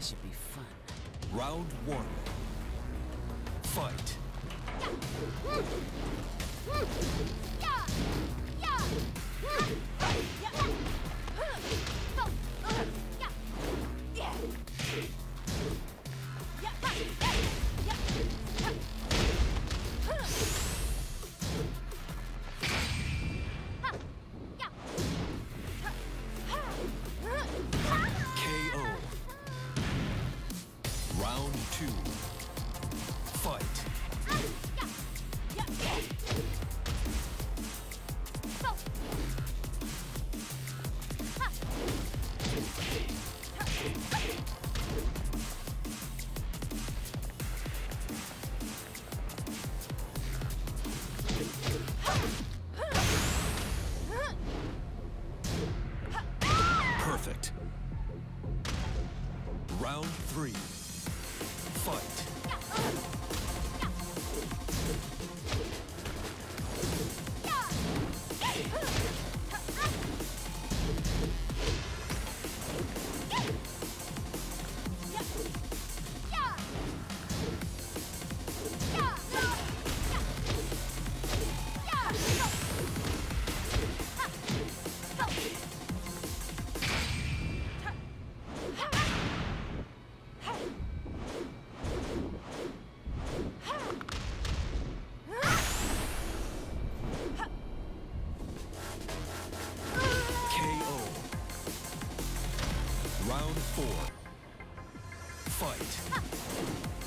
This should be fun. Round one. Fight. Round two. Fight. Perfect. Round three. Fight. Round four. Fight.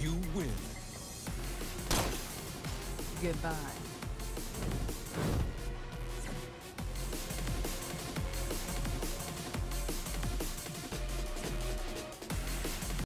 You win. Goodbye.